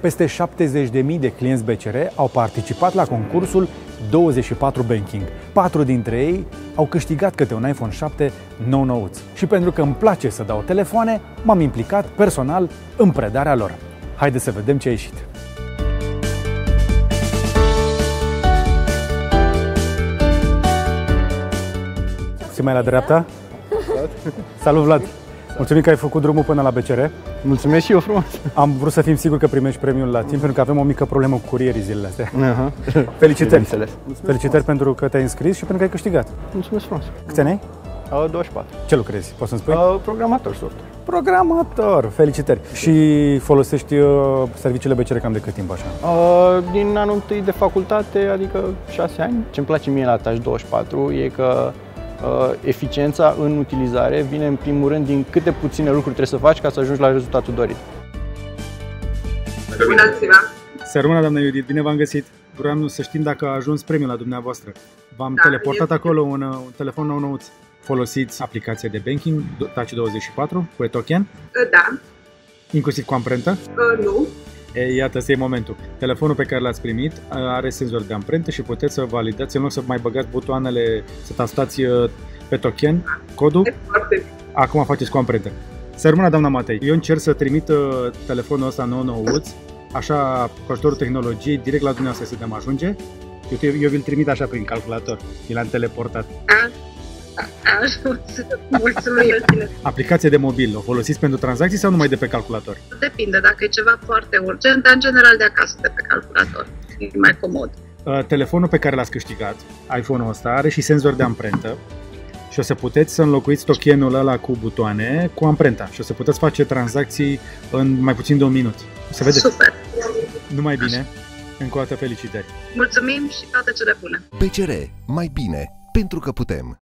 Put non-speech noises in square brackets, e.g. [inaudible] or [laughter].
Peste 70.000 de clienți BCR au participat la concursul 24 Banking. Patru dintre ei au câștigat câte un iPhone 7 nou nouț. Și pentru că îmi place să dau telefoane, m-am implicat personal în predarea lor. Haideți să vedem ce a ieșit. Și mai la dreapta? Salut Vlad! Mulțumim că ai făcut drumul până la BCR. Mulțumesc și eu frumos. Am vrut să fim siguri că primești premiul la timp, pentru că avem o mică problemă cu curierii zilele astea. Aha. [laughs] Felicitări! Înțeles. Felicitări pentru că te-ai înscris și pentru că ai câștigat. Mulțumesc frumos. Câți ani ai? Uh, 24. Ce lucrezi? Poți să-mi spui? Uh, programator software. Programator! Felicitări! Și folosești uh, serviciile BCR cam de cât timp așa? Uh, din anul întâi de facultate, adică 6 ani. Ce-mi place mie la Touch 24 e că uh, eficiența în utilizare vine în primul rând din câte puține lucruri trebuie să faci ca să ajungi la rezultatul dorit. Bună ziua! Să rămână, doamna Iudit, bine v-am găsit! Vreau să știm dacă a ajuns premiul la dumneavoastră. V-am Da, teleportat e- acolo un, uh, un telefon nou nouț. Folosiți aplicația de banking Touch 24 cu e-token, Da, inclusiv cu amprentă. uh, nu. E, iată, ăsta e momentul. Telefonul pe care l-ați primit uh, are senzor de amprentă și puteți să validați, în loc să mai băgați butoanele, să tastați uh, pe token codul, E foarte bine. acum faceți cu amprentă. Să rămână, doamna Matei. Eu încerc să trimit uh, telefonul ăsta nou nouț, așa, cu ajutorul tehnologiei, direct la dumneavoastră să putem ajunge. Eu, eu vi-l trimit așa prin calculator. Mi l-am teleportat. A, a, a ajuns. Mulțumim. Aplicație de mobil, o folosiți pentru tranzacții sau numai de pe calculator? Depinde, dacă e ceva foarte urgent, dar în general de acasă, de pe calculator. E mai comod. Uh, telefonul pe care l-ați câștigat, iPhone-ul ăsta, are și senzor de amprentă și o să puteți să înlocuiți tokenul ăla cu butoane cu amprenta și o să puteți face tranzacții în mai puțin de un minut. O să vedeți, Super. numai bine. Încă o dată felicitări. Mulțumim și toate cele bune. BCR. Mai bine. Pentru că putem.